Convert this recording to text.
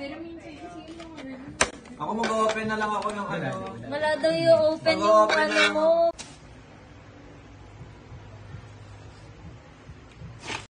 Pero minsan kasi yung ano. Ako mag-open na lang ako ng ano. Wala daw yung open yung Mag-open ano mo.